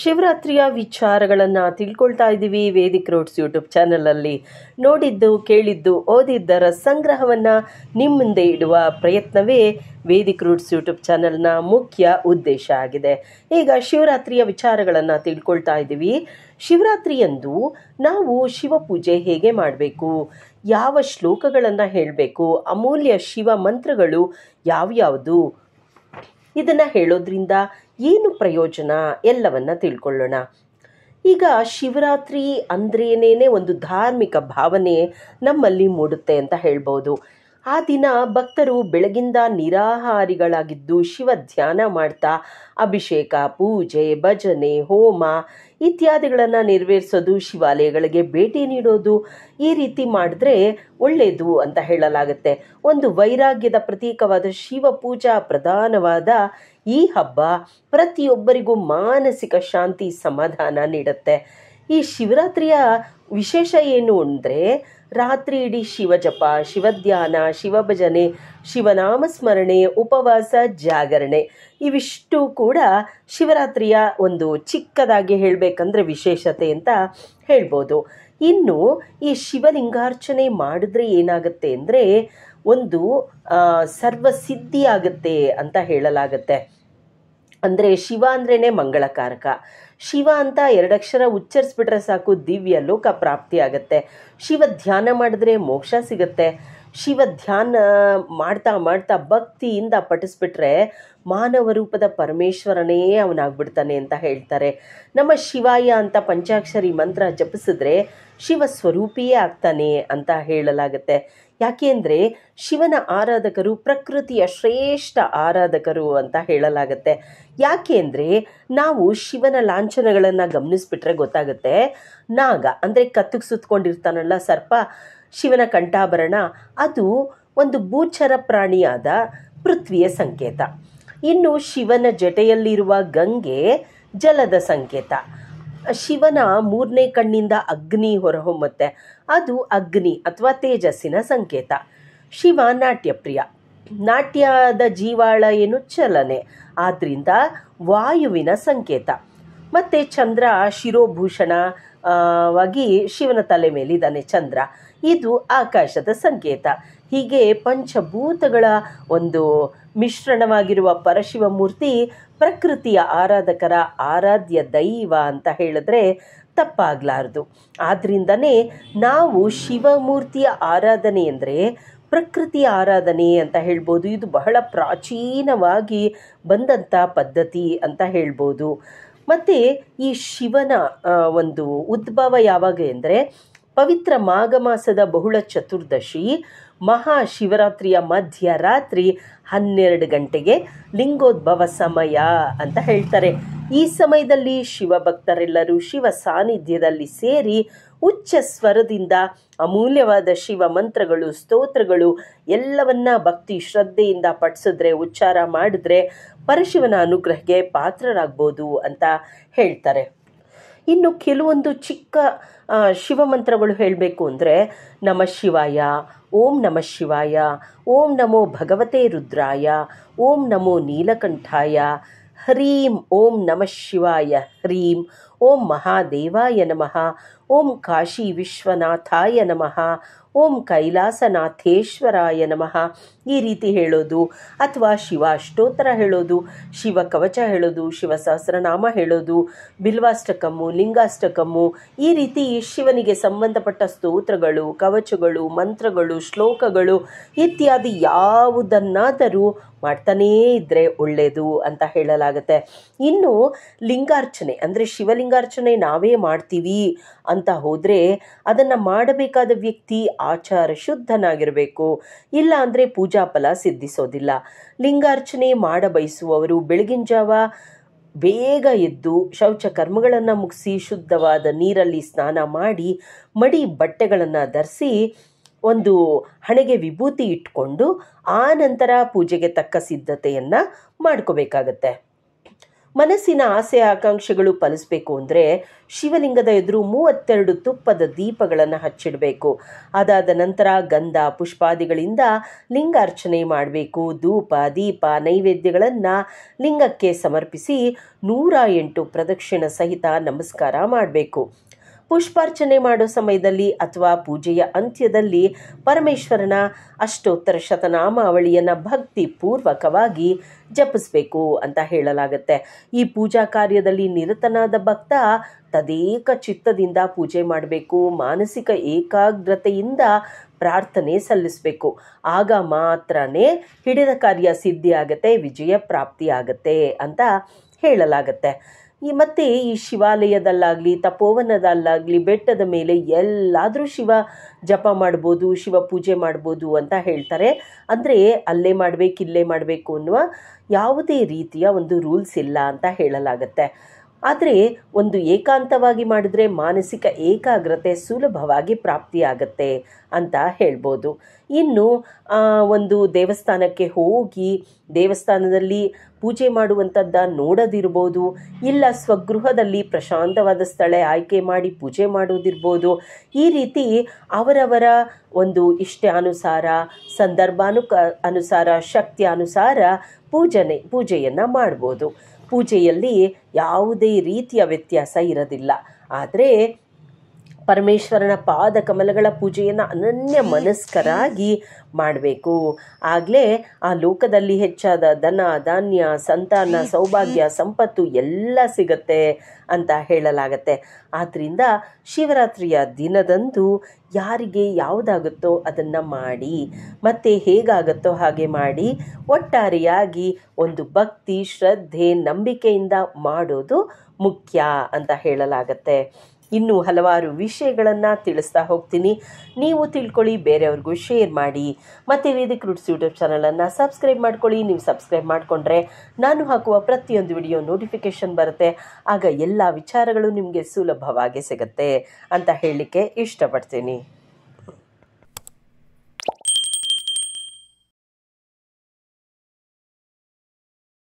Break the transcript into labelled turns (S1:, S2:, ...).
S1: ಶಿವರಾತ್ರಿಯ ವಿಚಾರಗಳನ್ನು ತಿಳ್ಕೊಳ್ತಾ ಇದ್ದೀವಿ ವೇದಿಕ್ ರೋಡ್ಸ್ ಯೂಟ್ಯೂಬ್ ಚಾನಲಲ್ಲಿ. ನೋಡಿದ್ದು, ಕೇಳಿದ್ದು, ಓದಿದ್ದರ ಸಂಗ್ರಹವನ್ನು ನಿಮ್ಮ ಮುಂದೆ ಇಡುವ ಪ್ರಯತ್ನವೇ ವೇದಿಕ್ ರೂಟ್ಸ್ ಯೂಟ್ಯೂಬ್ ಚಾನಲ್ನ ಮುಖ್ಯ ಉದ್ದೇಶ ಆಗಿದೆ. ಈಗ ಶಿವರಾತ್ರಿಯ ವಿಚಾರಗಳನ್ನು ತಿಳ್ಕೊಳ್ತಾ ಇದ್ದೀವಿ ಶಿವರಾತ್ರಿಯಂದು ನಾವು ಶಿವಪೂಜೆ ಹೇಗೆ ಮಾಡಬೇಕು? ಯಾವ ಶ್ಲೋಕಗಳನ್ನು ಹೇಳಬೇಕು? ಅಮೂಲ್ಯ ಶಿವ ಮಂತ್ರಗಳು ಯಾವ್ಯಾವುದು? ಇದನ್ನು ಹೇಳೋದ್ರಿಂದ ಏನು ಪ್ರಯೋಜನ? ಎಲ್ಲವನ್ನ ತಿಳ್ಕೊಳ್ಳೋಣ. ಈಗ ಶಿವರಾತ್ರಿ ಅಂದ್ರೇನೇ ಒಂದು ಧಾರ್ಮಿಕ ಭಾವನೆ ನಮ್ಮಲ್ಲಿ ಮೂಡುತ್ತೆ ಅಂತ ಹೇಳ್ಬೋದು. ಆ ದಿನ ಭಕ್ತರು ಬೆಳಗಿಂದ ನಿರಾಹಾರಿಗಳಾಗಿದ್ದು ಶಿವ ಧ್ಯಾನ ಮಾಡ್ತಾ ಅಭಿಷೇಕ, ಪೂಜೆ, ಭಜನೆ, ಹೋಮ ಇತ್ಯಾದಿಗಳನ್ನು ನೆರವೇರಿಸೋದು, ಶಿವಾಲಯಗಳಿಗೆ ಭೇಟಿ ನೀಡೋದು ಈ ರೀತಿ ಮಾಡಿದ್ರೆ ಒಳ್ಳೆಯದು ಅಂತ ಹೇಳಲಾಗುತ್ತೆ. ಒಂದು ವೈರಾಗ್ಯದ ಪ್ರತೀಕವಾದ ಶಿವ ಪೂಜಾ ಪ್ರಧಾನವಾದ ಈ ಹಬ್ಬ ಪ್ರತಿಯೊಬ್ಬರಿಗೂ ಮಾನಸಿಕ ಶಾಂತಿ ಸಮಾಧಾನ ನೀಡುತ್ತೆ. ಈ ಶಿವರಾತ್ರಿಯ ವಿಶೇಷ ಏನು ಅಂದರೆ ರಾತ್ರಿ ಇಡೀ ಶಿವಜಪ ಶಿವಧ್ಯಾನ ಶಿವಭಜನೆ ಶಿವನಾಮ ಸ್ಮರಣೆ, ಉಪವಾಸ, ಜಾಗರಣೆ. ಇವಿಷ್ಟು ಕೂಡ ಶಿವರಾತ್ರಿಯ ಒಂದು ಚಿಕ್ಕದಾಗಿ ಹೇಳಬೇಕಂದ್ರೆ ವಿಶೇಷತೆ ಅಂತ ಹೇಳ್ಬೋದು. ಇನ್ನು ಈ ಶಿವಲಿಂಗಾರ್ಚನೆ ಮಾಡಿದ್ರೆ ಏನಾಗುತ್ತೆ ಅಂದರೆ ಒಂದು ಸರ್ವಸಿದ್ಧಿ ಆಗುತ್ತೆ ಅಂತ ಹೇಳಲಾಗುತ್ತೆ. ಅಂದರೆ ಶಿವ ಅಂದ್ರೇ ಮಂಗಳಕಾರಕ. ಶಿವ ಅಂತ ಎರಡಕ್ಷರ ಉಚ್ಚರಿಸ್ಬಿಟ್ರೆ ಸಾಕು ದಿವ್ಯ ಲೋಕ ಪ್ರಾಪ್ತಿ ಆಗುತ್ತೆ ಶಿವ ಧ್ಯಾನ ಮಾಡಿದ್ರೆ ಮೋಕ್ಷ ಸಿಗುತ್ತೆ. ಶಿವ ಧ್ಯಾನ ಮಾಡ್ತಾ ಮಾಡ್ತಾ ಭಕ್ತಿಯಿಂದ ಪಠಿಸ್ಬಿಟ್ರೆ ಮಾನವ ರೂಪದ ಪರಮೇಶ್ವರನೇ ಅವನಾಗ್ಬಿಡ್ತಾನೆ ಅಂತ ಹೇಳ್ತಾರೆ. ನಮ್ಮ ಶಿವಾಯ ಅಂತ ಪಂಚಾಕ್ಷರಿ ಮಂತ್ರ ಜಪಿಸಿದ್ರೆ ಶಿವ ಸ್ವರೂಪಿಯೇ ಆಗ್ತಾನೆ ಅಂತ ಹೇಳಲಾಗುತ್ತೆ. ಯಾಕೆ ಅಂದರೆ ಶಿವನ ಆರಾಧಕರು ಪ್ರಕೃತಿಯ ಶ್ರೇಷ್ಠ ಆರಾಧಕರು ಅಂತ ಹೇಳಲಾಗುತ್ತೆ. ಯಾಕೆ ನಾವು ಶಿವನ ಲಾಂಛನಗಳನ್ನು ಗಮನಿಸ್ಬಿಟ್ರೆ ಗೊತ್ತಾಗುತ್ತೆ. ನಾಗ ಅಂದರೆ ಕತ್ತಿಗೆ ಸುತ್ತಕೊಂಡಿರ್ತಾನಲ್ಲ ಸರ್ಪ, ಶಿವನ ಕಂಠಾಭರಣ, ಅದು ಒಂದು ಭೂಚರ ಪ್ರಾಣಿಯಾದ ಪೃಥ್ವಿಯ ಸಂಕೇತ. ಇನ್ನು ಶಿವನ ಜಟೆಯಲ್ಲಿರುವ ಗಂಗೆ ಜಲದ ಸಂಕೇತ. ಶಿವನ ಮೂರನೇ ಕಣ್ಣಿಂದ ಅಗ್ನಿ ಹೊರಹೊಮ್ಮುತ್ತೆ. ಅದು ಅಗ್ನಿ ಅಥವಾ ತೇಜಸ್ಸಿನ ಸಂಕೇತ. ಶಿವ ನಾಟ್ಯಪ್ರಿಯ. ನಾಟ್ಯದ ಜೀವಾಳ ಏನು? ಚಲನೆ. ಆದ್ದರಿಂದ ವಾಯುವಿನ ಸಂಕೇತ. ಮತ್ತು ಚಂದ್ರ ಶಿರೋಭೂಷಣ ವಾಗಿ ಶಿವನ ತಲೆ ಮೇಲಿದ್ದಾನೆ ಚಂದ್ರ. ಇದು ಆಕಾಶದ ಸಂಕೇತ. ಹೀಗೆ ಪಂಚಭೂತಗಳ ಒಂದು ಮಿಶ್ರಣವಾಗಿರುವ ಪರಶಿವ ಮೂರ್ತಿ ಪ್ರಕೃತಿಯ ಆರಾಧಕರ ಆರಾಧ್ಯ ದೈವ ಅಂತ ಹೇಳಿದ್ರೆ ತಪ್ಪಾಗಲಾರದು. ಆದ್ರಿಂದನೇ ನಾವು ಶಿವಮೂರ್ತಿಯ ಆರಾಧನೆ ಅಂದರೆ ಪ್ರಕೃತಿಯ ಆರಾಧನೆ ಅಂತ ಹೇಳ್ಬೋದು. ಇದು ಬಹಳ ಪ್ರಾಚೀನವಾಗಿ ಬಂದಂಥ ಪದ್ಧತಿ ಅಂತ ಹೇಳ್ಬೋದು. ಮತ್ತು ಈ ಶಿವನ ಒಂದು ಉದ್ಭವ ಯಾವಾಗ ಅಂದರೆ ಪವಿತ್ರ ಮಾಘ ಮಾಸದ ಬಹುಳ ಚತುರ್ದಶಿ ಮಹಾಶಿವರಾತ್ರಿಯ ಮಧ್ಯರಾತ್ರಿ ಹನ್ನೆರಡು ಗಂಟೆಗೆ ಲಿಂಗೋದ್ಭವ ಸಮಯ ಅಂತ ಹೇಳ್ತಾರೆ. ಈ ಸಮಯದಲ್ಲಿ ಶಿವಭಕ್ತರೆಲ್ಲರೂ ಶಿವ ಸಾನ್ನಿಧ್ಯದಲ್ಲಿ ಸೇರಿ ಉಚ್ಚ ಸ್ವರದಿಂದ ಅಮೂಲ್ಯವಾದ ಶಿವ ಮಂತ್ರಗಳು, ಸ್ತೋತ್ರಗಳು ಎಲ್ಲವನ್ನ ಭಕ್ತಿ ಶ್ರದ್ಧೆಯಿಂದ ಪಠಿಸಿದ್ರೆ, ಉಚ್ಚಾರ ಮಾಡಿದ್ರೆ ಪರಶಿವನ ಅನುಗ್ರಹಕ್ಕೆ ಪಾತ್ರರಾಗ್ಬೋದು ಅಂತ ಹೇಳ್ತಾರೆ. ಇನ್ನು ಕೆಲವೊಂದು ಚಿಕ್ಕ ಶಿವಮಂತ್ರಗಳು ಹೇಳಬೇಕು ಅಂದರೆ ನಮ ಶಿವಾಯ ಓಂ ನಮ ಶಿವಾಯ ಓಂ ನಮೋ ಭಗವತೆ ರುದ್ರಾಯ ಓಂ ನಮೋ ನೀಲಕಂಠಾಯ ಹರೀಂ ಓಂ ನಮ ಶಿವಾಯ ಹ್ರೀಂ ಓಂ ಮಹಾದೇವಾಯ ನಮಃ ಓಂ ಕಾಶಿ ವಿಶ್ವನಾಥಾಯ ನಮಃ. ಓಂ ಕೈಲಾಸನಾಥೇಶ್ವರಾಯ ನಮಃ. ಈ ರೀತಿ ಹೇಳೋದು, ಅಥವಾ ಶಿವಾಷ್ಟೋತ್ತರ ಹೇಳೋದು, ಶಿವ ಕವಚ ಹೇಳೋದು, ಶಿವ ಸಹಸ್ರನಾಮ ಹೇಳೋದು, ಬಿಲ್ವಾಷ್ಟಕಮ್ಮು, ಲಿಂಗಾಷ್ಟಕಮ್ಮು, ಈ ರೀತಿ ಶಿವನಿಗೆ ಸಂಬಂಧಪಟ್ಟ ಸ್ತೋತ್ರಗಳು, ಕವಚಗಳು, ಮಂತ್ರಗಳು, ಶ್ಲೋಕಗಳು ಇತ್ಯಾದಿ ಯಾವುದನ್ನಾದರೂ ಮಾಡ್ತಾನೇ ಇದ್ದರೆ ಒಳ್ಳೆಯದು ಅಂತ ಹೇಳಲಾಗುತ್ತೆ. ಇನ್ನು ಲಿಂಗಾರ್ಚನೆ, ಅಂದರೆ ಶಿವಲಿಂಗಾರ್ಚನೆ ನಾವೇ ಮಾಡ್ತೀವಿ ಅಂತ ಹೋದರೆ ಅದನ್ನು ಮಾಡಬೇಕಾದ ವ್ಯಕ್ತಿ ಆಚಾರ ಶುದ್ಧನಾಗಿರಬೇಕು. ಇಲ್ಲ ಅಂದರೆ ಪೂಜಾ ಫಲ ಸಿದ್ಧಿಸೋದಿಲ್ಲ. ಲಿಂಗಾರ್ಚನೆ ಮಾಡ ಬಯಸುವವರು ಬೆಳಗಿನ ಜಾವ ಬೇಗ ಎದ್ದು ಶೌಚ ಕರ್ಮಗಳನ್ನು ಮುಗಿಸಿ ಶುದ್ಧವಾದ ನೀರಲ್ಲಿ ಸ್ನಾನ ಮಾಡಿ ಮಡಿ ಬಟ್ಟೆಗಳನ್ನು ಧರಿಸಿ ಒಂದು ಹಣೆಗೆ ವಿಭೂತಿ ಇಟ್ಕೊಂಡು ಆ ನಂತರ ಪೂಜೆಗೆ ತಕ್ಕ ಸಿದ್ಧತೆಯನ್ನು ಮಾಡ್ಕೋಬೇಕಾಗತ್ತೆ. ಮನಸ್ಸಿನ ಆಸೆ ಆಕಾಂಕ್ಷೆಗಳು ಫಲಿಸಬೇಕು ಅಂದರೆ ಶಿವಲಿಂಗದ ಎದುರು ಮೂವತ್ತೆರಡು ತುಪ್ಪದ ದೀಪಗಳನ್ನು ಹಚ್ಚಿಡಬೇಕು. ಅದಾದ ನಂತರ ಗಂಧ, ಪುಷ್ಪಾದಿಗಳಿಂದ ಲಿಂಗಾರ್ಚನೆ ಮಾಡಬೇಕು. ಧೂಪ, ದೀಪ, ನೈವೇದ್ಯಗಳನ್ನು ಲಿಂಗಕ್ಕೆ ಸಮರ್ಪಿಸಿ ನೂರ ಎಂಟು ಪ್ರದಕ್ಷಿಣ ಸಹಿತ ನಮಸ್ಕಾರ ಮಾಡಬೇಕು. ಪುಷ್ಪಾರ್ಚನೆ ಮಾಡೋ ಸಮಯದಲ್ಲಿ ಅಥವಾ ಪೂಜೆಯ ಅಂತ್ಯದಲ್ಲಿ ಪರಮೇಶ್ವರನ ಅಷ್ಟೋತ್ತರ ಶತನಾಮಾವಳಿಯನ್ನು ಭಕ್ತಿ ಪೂರ್ವಕವಾಗಿ ಜಪಿಸಬೇಕು ಅಂತ ಹೇಳಲಾಗುತ್ತೆ. ಈ ಪೂಜಾ ಕಾರ್ಯದಲ್ಲಿ ನಿರತನಾದ ಭಕ್ತ ತದೇಕ ಚಿತ್ತದಿಂದ ಪೂಜೆ ಮಾಡಬೇಕು, ಮಾನಸಿಕ ಏಕಾಗ್ರತೆಯಿಂದ ಪ್ರಾರ್ಥನೆ ಸಲ್ಲಿಸಬೇಕು. ಆಗ ಮಾತ್ರನೇ ಹಿಡಿದ ಕಾರ್ಯ ಸಿದ್ಧಿ ಆಗತ್ತೆ ವಿಜಯ ಪ್ರಾಪ್ತಿ ಆಗತ್ತೆ ಅಂತ ಹೇಳಲಾಗತ್ತೆ. ಈ ಮತ್ತೆ ಈ ಶಿವಾಲಯದಲ್ಲಾಗಲಿ, ತಪೋವನದಲ್ಲಾಗಲಿ, ಬೆಟ್ಟದ ಮೇಲೆ ಎಲ್ಲಾದರೂ ಶಿವ ಜಪ ಮಾಡ್ಬೋದು, ಶಿವ ಪೂಜೆ ಮಾಡ್ಬೋದು ಅಂತ ಹೇಳ್ತಾರೆ. ಅಂದರೆ ಅಲ್ಲೇ ಮಾಡಬೇಕು, ಇಲ್ಲೇ ಮಾಡಬೇಕು ಅನ್ನುವ ಯಾವುದೇ ರೀತಿಯ ಒಂದು ರೂಲ್ಸ್ ಇಲ್ಲ ಅಂತ ಹೇಳಲಾಗತ್ತೆ. ಆದರೆ ಒಂದು ಏಕಾಂತವಾಗಿ ಮಾಡಿದರೆ ಮಾನಸಿಕ ಏಕಾಗ್ರತೆ ಸುಲಭವಾಗಿ ಪ್ರಾಪ್ತಿಯಾಗತ್ತೆ ಅಂತ ಹೇಳ್ಬೋದು. ಇನ್ನು ಒಂದು ದೇವಸ್ಥಾನಕ್ಕೆ ಹೋಗಿ ದೇವಸ್ಥಾನದಲ್ಲಿ ಪೂಜೆ ಮಾಡುವಂಥದ್ದ ನೋಡೋದಿರ್ಬೋದು, ಇಲ್ಲ ಸ್ವಗೃಹದಲ್ಲಿ ಪ್ರಶಾಂತವಾದ ಸ್ಥಳ ಆಯ್ಕೆ ಮಾಡಿ ಪೂಜೆ ಮಾಡೋದಿರ್ಬೋದು ಈ ರೀತಿ ಅವರವರ ಒಂದು ಇಷ್ಟಾನುಸಾರ, ಸಂದರ್ಭಾನುಕ, ಅನುಸಾರ ಶಕ್ತಿ ಅನುಸಾರ ಪೂಜನೆ, ಪೂಜೆಯನ್ನು ಮಾಡ್ಬೋದು. ಪೂಜೆಯಲ್ಲಿ ಯಾವುದೇ ರೀತಿಯ ವ್ಯತ್ಯಾಸ ಇರೋದಿಲ್ಲ. ಆದರೆ ಪರಮೇಶ್ವರನ ಪಾದ ಕಮಲಗಳ ಪೂಜೆಯನ್ನು ಅನನ್ಯ ಮನಸ್ಕರಾಗಿ ಮಾಡಬೇಕು. ಆಗಲೇ ಆ ಲೋಕದಲ್ಲಿ ಹೆಚ್ಚಾದ ಧನ, ಧಾನ್ಯ, ಸಂತಾನ, ಸೌಭಾಗ್ಯ, ಸಂಪತ್ತು ಎಲ್ಲ ಸಿಗತ್ತೆ ಅಂತ ಹೇಳಲಾಗತ್ತೆ. ಆದ್ದರಿಂದ ಶಿವರಾತ್ರಿಯ ದಿನದಂದು ಯಾರಿಗೆ ಯಾವುದಾಗುತ್ತೋ ಅದನ್ನು ಮಾಡಿ, ಮತ್ತೆ ಹೇಗಾಗುತ್ತೋ ಹಾಗೆ ಮಾಡಿ ಒಟ್ಟಾರೆಯಾಗಿ ಒಂದು ಭಕ್ತಿ, ಶ್ರದ್ಧೆ, ನಂಬಿಕೆಯಿಂದ ಮಾಡೋದು ಮುಖ್ಯ ಅಂತ ಹೇಳಲಾಗತ್ತೆ. ಇನ್ನೂ ಹಲವಾರು ವಿಷಯಗಳನ್ನು ತಿಳಿಸ್ತಾ ಹೋಗ್ತೀನಿ. ನೀವು ತಿಳ್ಕೊಳ್ಳಿ, ಬೇರೆಯವ್ರಿಗೂ ಶೇರ್ ಮಾಡಿ. ಮತ್ತು ವೇದಿಕ್ ರೂಟ್ಸ್ ಯೂಟ್ಯೂಬ್ ಚಾನಲನ್ನು ಸಬ್ಸ್ಕ್ರೈಬ್ ಮಾಡ್ಕೊಳ್ಳಿ. ನೀವು ಸಬ್ಸ್ಕ್ರೈಬ್ ಮಾಡಿಕೊಂಡ್ರೆ ನಾನು ಹಾಕುವ ಪ್ರತಿಯೊಂದು ವಿಡಿಯೋ ನೋಟಿಫಿಕೇಷನ್ ಬರುತ್ತೆ. ಆಗ ಎಲ್ಲ ವಿಚಾರಗಳು ನಿಮಗೆ ಸುಲಭವಾಗಿ ಸಿಗುತ್ತೆ ಅಂತ ಹೇಳಲಿಕ್ಕೆ ಇಷ್ಟಪಡ್ತೀನಿ.